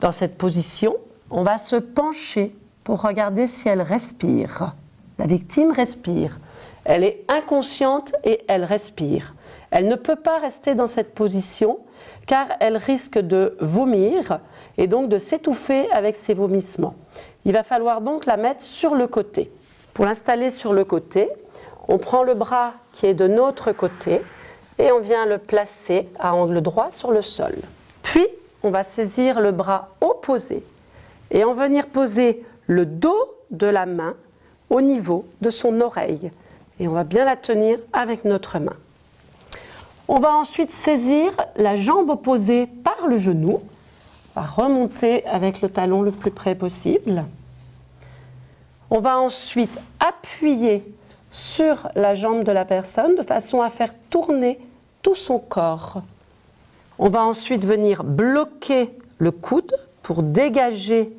Dans cette position, on va se pencher pour regarder si elle respire. La victime respire. Elle est inconsciente et elle respire. Elle ne peut pas rester dans cette position car elle risque de vomir et donc de s'étouffer avec ses vomissements. Il va falloir donc la mettre sur le côté. Pour l'installer sur le côté, on prend le bras qui est de notre côté et on vient le placer à angle droit sur le sol. Puis, on va saisir le bras opposé et en venir poser le dos de la main au niveau de son oreille. Et on va bien la tenir avec notre main. On va ensuite saisir la jambe opposée par le genou. On va remonter avec le talon le plus près possible. On va ensuite appuyer sur la jambe de la personne de façon à faire tourner tout son corps. On va ensuite venir bloquer le coude pour dégager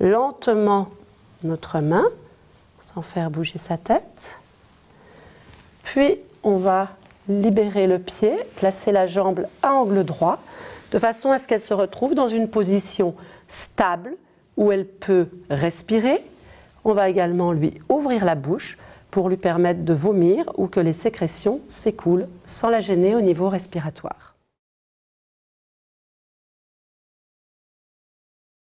lentement notre main sans faire bouger sa tête. Puis on va libérer le pied, placer la jambe à angle droit, de façon à ce qu'elle se retrouve dans une position stable où elle peut respirer. On va également lui ouvrir la bouche pour lui permettre de vomir ou que les sécrétions s'écoulent sans la gêner au niveau respiratoire.